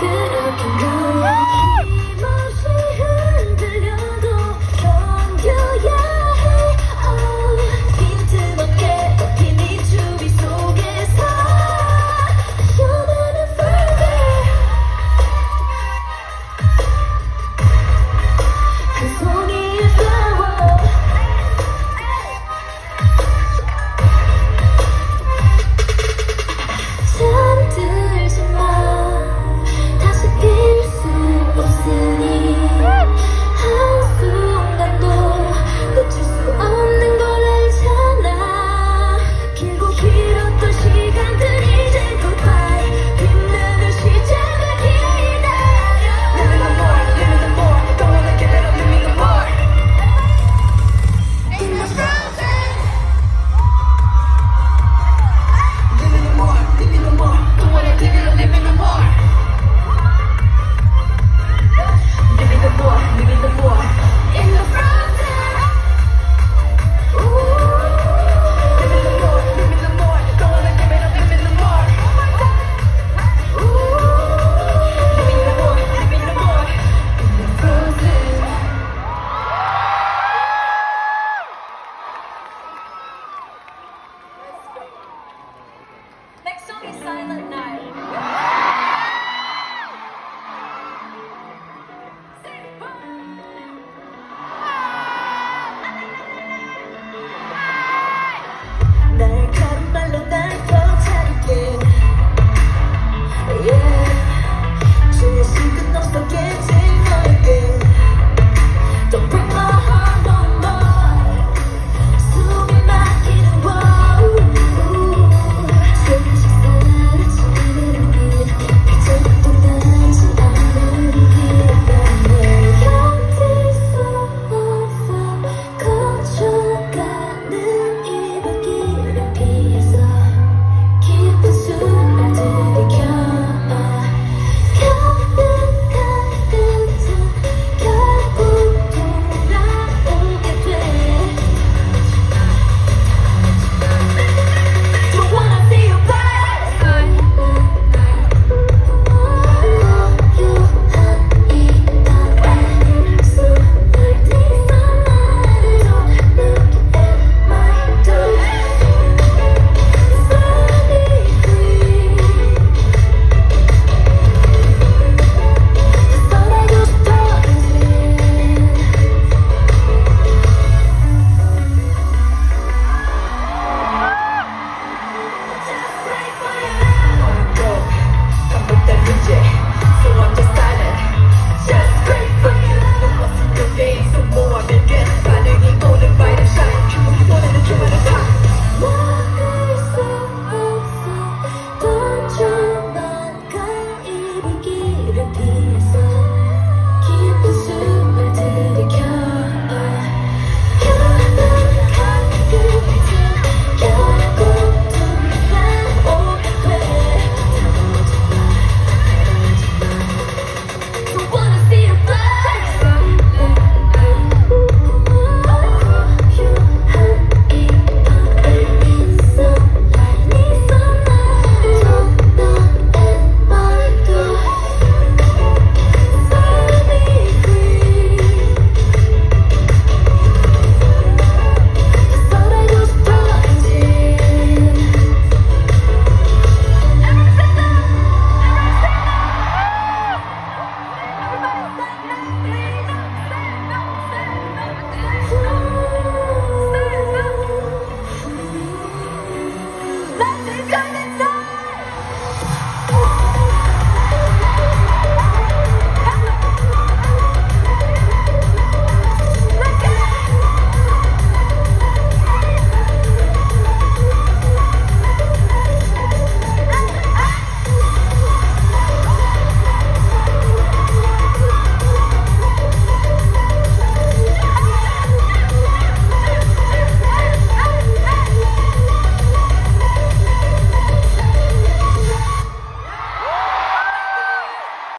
good looking girl. silent now.